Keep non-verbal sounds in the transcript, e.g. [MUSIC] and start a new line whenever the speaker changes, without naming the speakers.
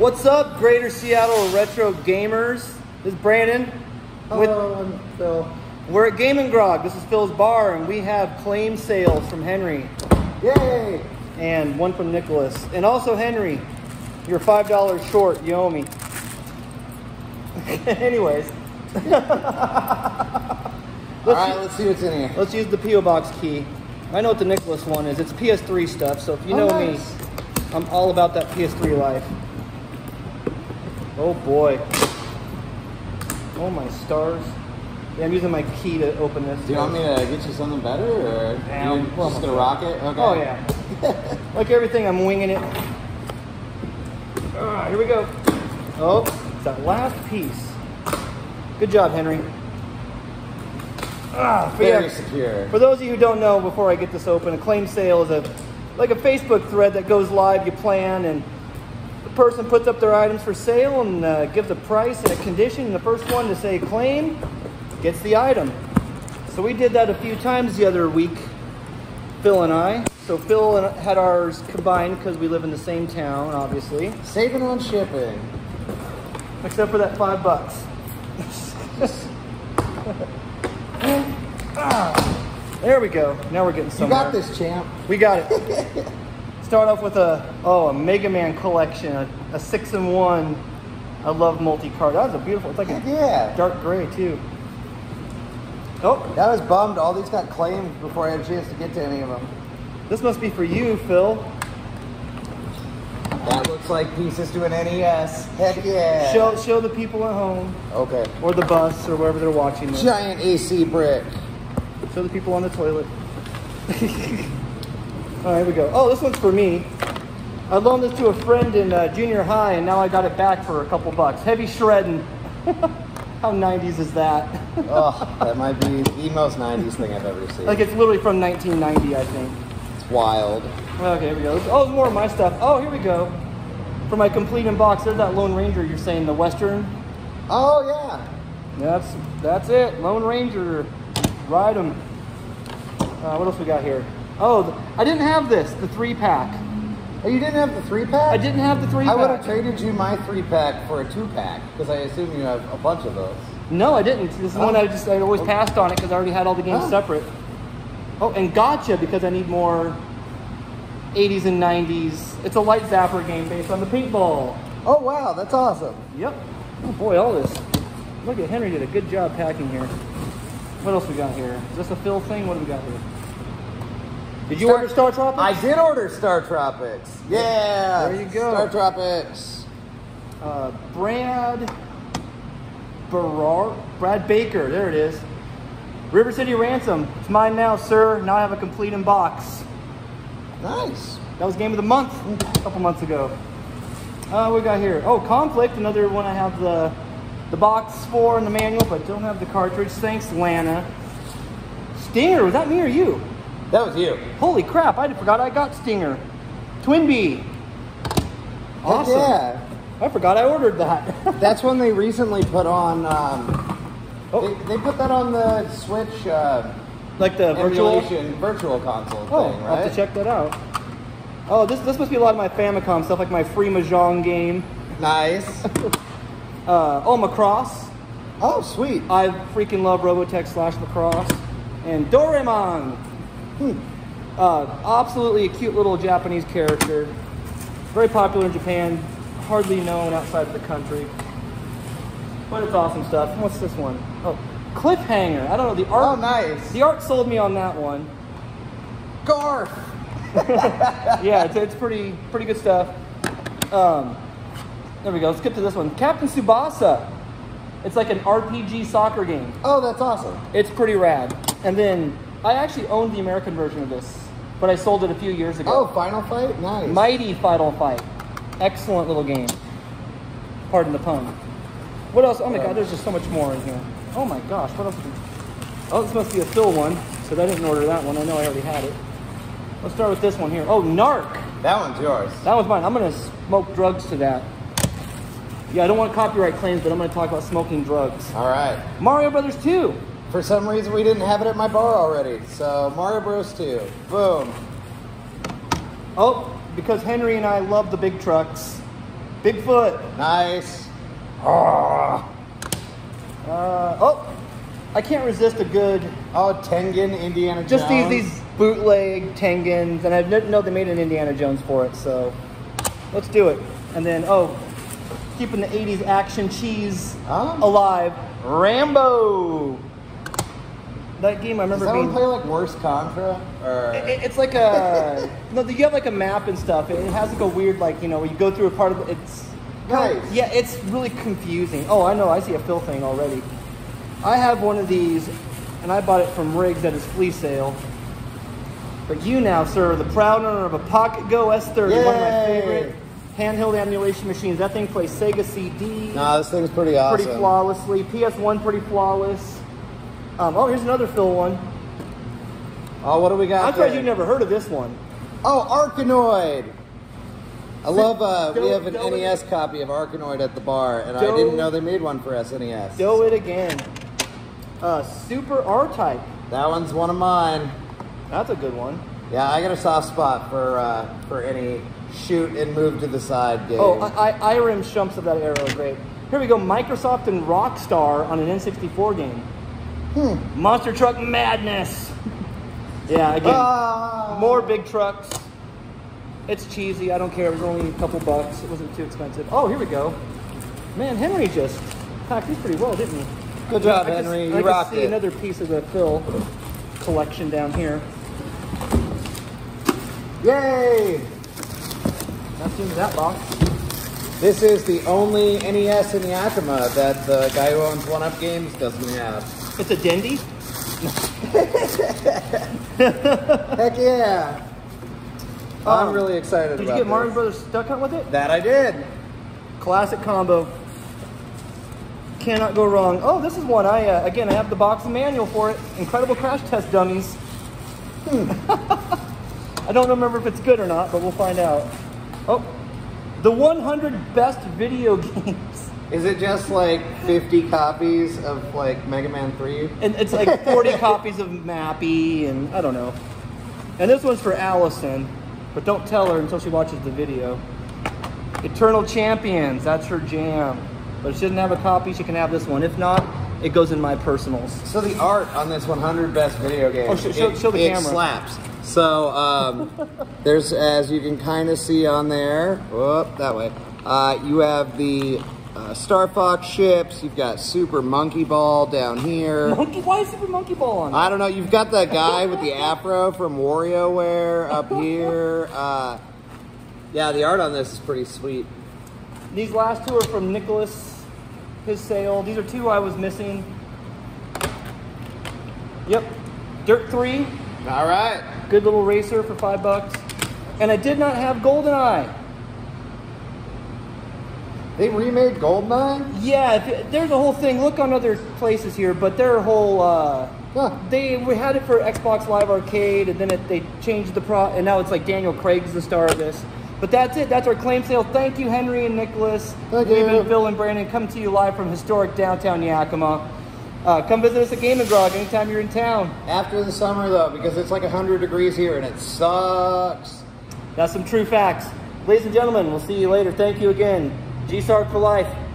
What's up, Greater Seattle Retro Gamers? This is Brandon. With,
Hello, I'm Phil.
we're at Game and Grog. This is Phil's bar, and we have claim sales from Henry
Yay!
and one from Nicholas. And also, Henry, you're five dollars short. You owe me. [LAUGHS] Anyways, [LAUGHS]
All right, let's see what's in here.
let's use the PO box key. I know what the Nicholas one is. It's PS3 stuff. So if you
Oh,
know
nice.
me, I'm all about that PS3 life. Oh boy. Oh my stars. Yeah, I'm using my key to open this.
Do you want me to get you something better, or
Yeah,
you just gonna rock it? Okay.
Oh yeah. [LAUGHS] like everything, I'm winging it. Ah, here we go. Oh, it's that last piece. Good job, Henry. Ah,
Very
yeah,
secure.
for those of you who don't know, before I get this open, a claim sale is a like a Facebook thread that goes live. You plan, and the person puts up their items for sale and uh, gives a price and a condition. And the first one to say claim gets the item. So we did that a few times the other week, Phil and I. So Phil and- had ours combined because we live in the same town, obviously,
Saving on shipping.
except for that five bucks. [LAUGHS] There we go. Now we're getting
You
somewhere.
got this, champ.
We got it. [LAUGHS] Start off with a oh a Mega Man collection, a, a six and one. I love multicart. That was a beautiful. It's like a
yeah.
dark gray too. Oh,
That was bummed. All these got claimed before I had a chance to get to any of them.
this must be for you, Phil.
That looks like pieces to an NES. Heck yeah.
Show show the people at home
Okay.
or the bus or wherever they're watching this.
Giant AC brick.
Show the people on the toilet. [LAUGHS] All right, here we go. Oh, this one's for me. I loaned this to a friend in uh, junior high, and now I got it back for a couple bucks. Heavy shredding. [LAUGHS] How 90s is that? [LAUGHS]
oh, that might be the most 90s thing I've ever seen.
like it's literally from 1990, I think.
it's wild.
Okay, here we go. Oh, there's more of my stuff. Oh, here we go. For my complete in box, there's that Lone Ranger you're saying, the Western.
Oh, yeah.
That's that's it. Lone Ranger. Ride 'em. Uh, what else we got here? Oh, I didn't have this, the three pack.
Oh, you didn't have the three pack?
I didn't have the three pack.
I would have traded you my three pack for a two pack because I assume you have a bunch of those.
No, I didn't. This is one
Oh.
I just I always passed on it because I already had all the games
Oh.
separate. Oh, and Gotcha because I need more 80s and 90s. It's a light zapper game based on the paintball.
Oh wow, that's awesome.
Yep. Oh boy, all this. Look at Henry did a good job packing here. What else we got here? Is this a Phil thing? What do we got here? Did you order Star Tropics?
I did order Star Tropics. Yeah.
There you go.
Star Tropics.
Uh, Brad Barrar, Brad Baker. There it is. River City Ransom. It's mine now, sir. Now I have a complete in box.
Nice.
That was game of the month a couple months ago. Uh, we got here? Oh, Conflict, another one I have the the box for and the manual, but don't have the cartridge. Thanks, Lana. Stinger, was that me or you?
That was you.
Holy crap, I forgot I got Stinger. Twin Bee. Awesome.
Yeah.
I forgot I ordered that. [LAUGHS]
That's when they recently put on. Um,
Oh.
they, they put that on the Switch uh,
like the virtual.
virtual console
Oh,
thing,
I'll have
right?
to check that out. Oh, this this must be a lot of my Famicom stuff, like my free Mahjong game.
Nice. [LAUGHS]
Uh, oh, Macross.
oh, sweet.
I freaking love Robotech slash Macross. And Doraemon.
Hmm.
Uh, absolutely a cute little Japanese character. Very popular in Japan. Hardly known outside of the country. But it's awesome stuff. What's this one? Oh, Cliffhanger. I don't know. The art.
Oh, nice.
The art sold me on that one.
Garf. [LAUGHS]
yeah, it's, it's pretty pretty good stuff. Um, there we go. Let's skip to this one. Captain Tsubasa. It's like an RPG soccer game.
Oh, that's awesome.
It's pretty rad. And then I actually owned the American version of this, but I sold it a few years ago.
Oh, Final Fight. Nice.
Mighty Final Fight. Excellent little game. Pardon the pun. What else? Oh my god, uh, there's just so much more in here. Oh my gosh, what else? Oh, this must be a Phil one, because I didn't order that one. I know I already had it. Let's start with this one here. Oh, Narc.
That one's yours.
That was mine. I'm gonna smoke drugs to that. Yeah, I don't want copyright claims, but I'm gonna talk about smoking drugs.
All right.
Mario Brothers 2.
For some reason, we didn't have it at my bar already. So Mario Bros. 2. Boom.
Oh, because Henry and I love the big trucks. Bigfoot.
Nice.
Uh, oh, I can't resist a good
Oh, Tengen, Indiana
just these these bootleg Tengens, and I didn't know they made an Indiana Jones for it, so let's do it. And then oh, keeping the '80s action cheese
Oh.
alive, Rambo. That game I
Does
remember
that one
being.
play like worse Contra? Or
It- It's like a [LAUGHS] no. You have like a map and stuff. It has like a weird like you know you go through a part of it. It's kinda- yeah. It's really confusing. Oh, I know. I see a Phil thing already. I have one of these, and I bought it from Riggs at his flea sale. But you now, sir, are the proud owner of a Pocket Go S30, one of my favorite handheld emulation machines. That thing plays Sega CD
no, this thing's pretty awesome.
pretty flawlessly. PS1 pretty flawless. Um, oh, here's another Phil one.
Oh, what do we got?
I'm surprised you've never heard of this one.
Oh, Arkanoid. I love. Uh, we have an
do it.
NES copy of Arkanoid at the bar, and I didn't know they made one for SNES.
Do it again. Uh, Super R-Type.
That one's one of mine.
That's a good one.
Yeah, I got a soft spot for uh, for any shoot and move to the side game.
Oh, I, I, IRIM shmups of that era are great. Here we go. Microsoft and Rockstar on an N64 game.
Hmm.
Monster Truck Madness. yeah, again,
Ah.
more big trucks. It's cheesy. I don't care. It was only a couple bucks. It wasn't too expensive. Oh, here we go. Man, Henry just packed these pretty well, didn't he?
Good job,
I
Henry.
I
You
can
rocked
see
it.
another piece of the Phil collection down here.
Yay!
Not seeing that box.
This is the only NES in the Yakima that the guy who owns One Up Games doesn't have.
It's a Dendy. [LAUGHS]
Heck yeah! I'm
Um,
really excited
Did you get
this.
Brothers Duck Hunt with it?
That I did.
Classic combo. Cannot go wrong. Oh, this is one. I uh, again, I have the box and manual for it. Incredible crash test dummies. Hmm. [LAUGHS] I don't remember if it's good or not, but we'll find out. Oh, the 100 best video [LAUGHS] games,
Is it just like 50 copies of like Mega Man 3?
and it's like 40 [LAUGHS] copies of Mappy, and I don't know. And this one's for Allison, but don't tell her until she watches the video. Eternal Champions, that's her jam. But if she doesn't have a copy, she can have this one. If not, it goes in my personals.
So the art on this 100 best video games,
Oh, sh- show-
it,
show the
it
camera.
slaps. So um, [LAUGHS] there's, as you can kind of see on there, whoop, that way. Uh, you have the uh, Star Fox ships. You've got Super Monkey Ball down here.
Monkey, why is Super Monkey Ball on?
I don't know. You've got that guy with the afro from WarioWare up [LAUGHS] here. Uh, yeah, the art on this is pretty sweet.
These last two are from Nicholas, his sale. These are two I was missing. Yep, Dirt 3,
All right.
good little racer for five bucks. And I did not have GoldenEye.
They remade Goldeneye?
Yeah, there's a whole thing. Look on other places here, but their whole uh,
Huh.
they we had it for Xbox Live Arcade, and then it, they changed the pro, and now it's like Daniel Craig's the star of this. But that's it. That's our claim sale. Thank you, Henry and Nicholas.
Thank
We've
you.
been Phil and Brandon coming to you live from historic downtown Yakima. Uh, come visit us at Game and Grog anytime you're in town.
After the summer, though, because it's like 100 degrees here and it sucks.
That's some true facts. Ladies and gentlemen, we'll see you later. Thank you again. GSARG for life.